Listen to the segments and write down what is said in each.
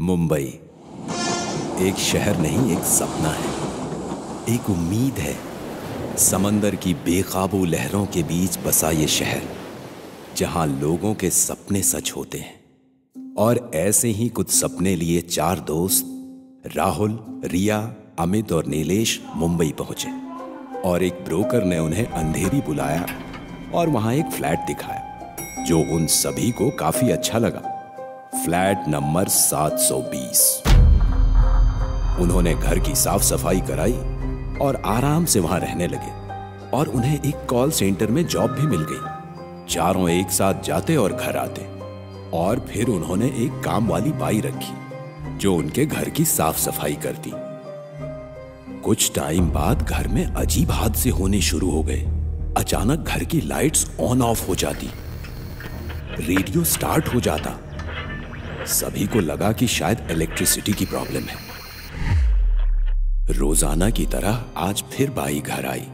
मुंबई। एक शहर नहीं, एक सपना है। एक उम्मीद है। समंदर की बेकाबू लहरों के बीच बसा ये शहर, जहाँ लोगों के सपने सच होते हैं। और ऐसे ही कुछ सपने लिए चार दोस्त, राहुल, रिया, अमित और नीलेश मुंबई पहुँचे। और एक ब्रोकर ने उन्हें अंधेरी बुलाया और वहाँ एक फ्लैट दिखाया, जो उन सभी को काफ़ी अच्छा लगा। फ्लैट नंबर 720 उन्होंने घर की साफ़ सफ़ाई कराई और आराम से वहाँ रहने लगे और उन्हें एक कॉल सेंटर में जॉब भी मिल गई। चारों एक साथ जाते और घर आते और फिर उन्होंने एक काम वाली बाई रखी जो उनके घर की साफ़ सफ़ाई करती। कुछ टाइम बाद घर में अजीब हादसे होने शुरू हो गए। अचानक घर की लाइट्स ऑन ऑफ़ हो जाती। रेडियो स्टार्ट हो जाता। सभी को लगा कि शायद इलेक्ट्रिसिटी की प्रॉब्लम है। रोज़ाना की तरह आज फिर बाई घर आई।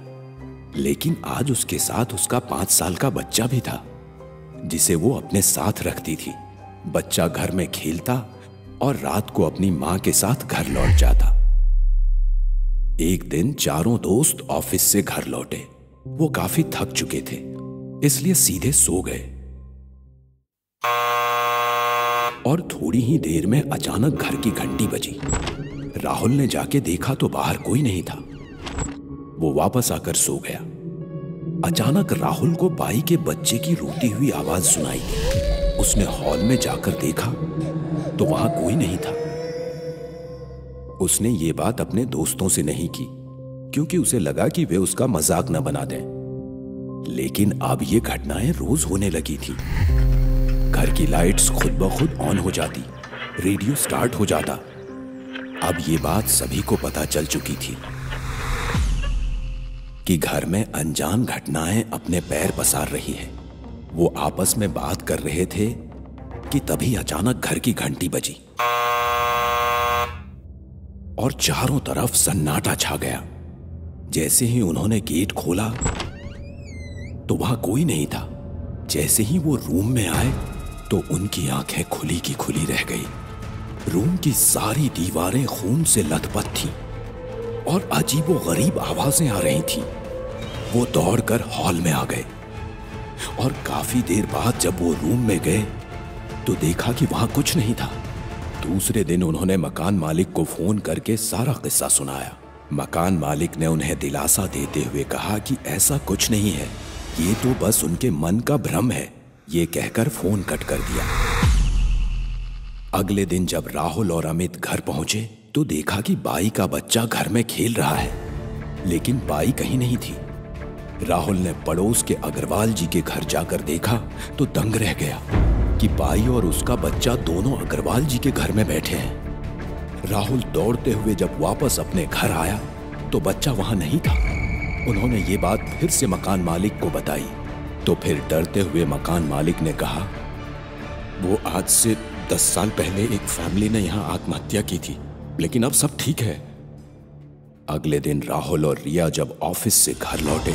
लेकिन आज उसके साथ उसका पाँच साल का बच्चा भी था, जिसे वो अपने साथ रखती थी। बच्चा घर में खेलता और रात को अपनी माँ के साथ घर लौट जाता। एक दिन चारों दोस्त ऑफ़िस से घर लौटे। वो काफ़ी थक चुके थे, इसलिए सीधे सो गए। और थोड़ी ही देर में अचानक घर की घंटी बजी। राहुल ने जाके देखा तो बाहर कोई नहीं था। वो वापस आकर सो गया। अचानक राहुल को बाई के बच्चे की रोती हुई आवाज़ सुनाई दी। उसने हॉल में जाकर देखा तो वहाँ कोई नहीं था। उसने ये बात अपने दोस्तों से नहीं की, क्योंकि उसे लगा कि वे उसका मज़ाक न बना दें। लेकिन अब ये घटनाएँ रोज होने लगी थी। घर की लाइट्स खुद ब खुद ऑन हो जाती। रेडियो स्टार्ट हो जाता। अब ये बात सभी को पता चल चुकी थी कि घर में अनजान घटनाएँ अपने पैर पसार रही है। वो आपस में बात कर रहे थे कि तभी अचानक घर की घंटी बजी। और चारों तरफ़ सन्नाटा छा गया। जैसे ही उन्होंने गेट खोला तो वहाँ कोई नहीं था। जैसे ही वो रूम में आए तो उनकी आँखें खुली की खुली रह गई। रूम की सारी दीवारें खून से लथपथ थी और अजीबो गरीब आवाज़ें आ रही थी। वो दौड़कर हॉल में आ गए और काफ़ी देर बाद जब वो रूम में गए तो देखा कि वहाँ कुछ नहीं था। दूसरे दिन उन्होंने मकान मालिक को फ़ोन करके सारा किस्सा सुनाया। मकान मालिक ने उन्हें दिलासा देते हुए कहा कि ऐसा कुछ नहीं है। ये तो बस उनके मन का भ्रम है। ये कहकर फ़ोन कट कर दिया। अगले दिन जब राहुल और अमित घर पहुँचे तो देखा कि बाई का बच्चा घर में खेल रहा है। लेकिन बाई कहीं नहीं थी। राहुल ने पड़ोस के अग्रवाल जी के घर जाकर देखा तो दंग रह गया कि बाई और उसका बच्चा दोनों अग्रवाल जी के घर में बैठे हैं। राहुल दौड़ते हुए जब वापस अपने घर आया तो बच्चा वहाँ नहीं था। उन्होंने ये बात फिर से मकान मालिक को बताई। तो फिर डरते हुए मकान मालिक ने कहा, वो आज से दस साल पहले एक फैमिली ने यहाँ आत्महत्या की थी, लेकिन अब सब ठीक है। अगले दिन राहुल और रिया जब ऑफ़िस से घर लौटे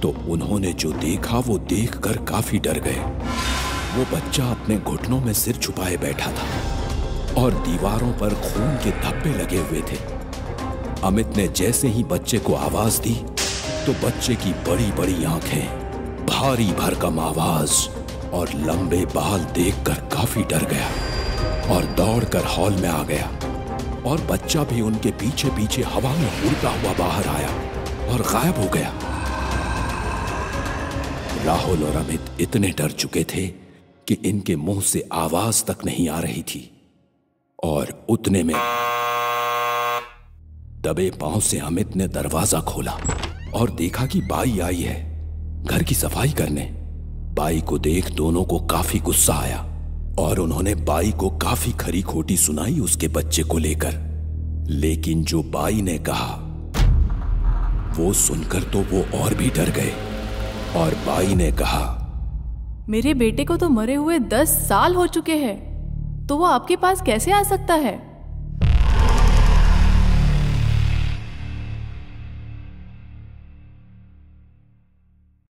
तो उन्होंने जो देखा वो देखकर काफ़ी डर गए। वो बच्चा अपने घुटनों में सिर छुपाए बैठा था और दीवारों पर खून के धब्बे लगे हुए थे। अमित ने जैसे ही बच्चे को आवाज़ दी तो बच्चे की बड़ी बड़ी आँखें भारी भरकम आवाज़ और लंबे बाल देखकर काफ़ी डर गया और दौड़कर हॉल में आ गया और बच्चा भी उनके पीछे पीछे हवा में उड़ता हुआ बाहर आया और गायब हो गया। राहुल और अमित इतने डर चुके थे कि इनके मुँह से आवाज़ तक नहीं आ रही थी और उतने में दबे पाँव से अमित ने दरवाज़ा खोला और देखा कि बाई आई है। घर की सफ़ाई करने। बाई को देख दोनों को काफ़ी गुस्सा आया और उन्होंने बाई को काफ़ी खरी खोटी सुनाई उसके बच्चे को लेकर। लेकिन जो बाई ने कहा, वो सुनकर तो वो और भी डर गए और बाई ने कहा, मेरे बेटे को तो मरे हुए दस साल हो चुके हैं तो वो आपके पास कैसे आ सकता है?